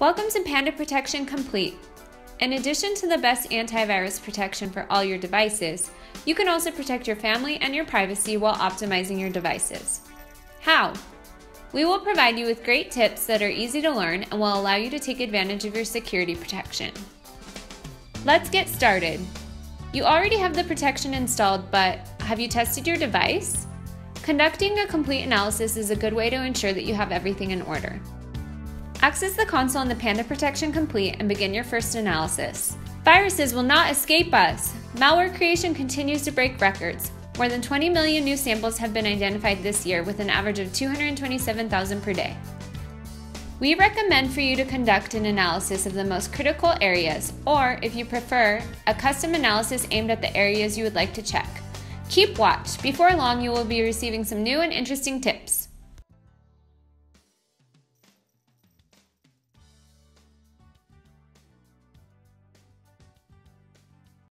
Welcome to Panda Protection Complete. In addition to the best antivirus protection for all your devices, you can also protect your family and your privacy while optimizing your devices. How? We will provide you with great tips that are easy to learn and will allow you to take advantage of your security protection. Let's get started. You already have the protection installed, but have you tested your device? Conducting a complete analysis is a good way to ensure that you have everything in order. Access the console in the Panda Protection Complete and begin your first analysis. Viruses will not escape us! Malware creation continues to break records. More than 20 million new samples have been identified this year with an average of 227,000 per day. We recommend for you to conduct an analysis of the most critical areas, or if you prefer, a custom analysis aimed at the areas you would like to check. Keep watch. Before long, you will be receiving some new and interesting tips.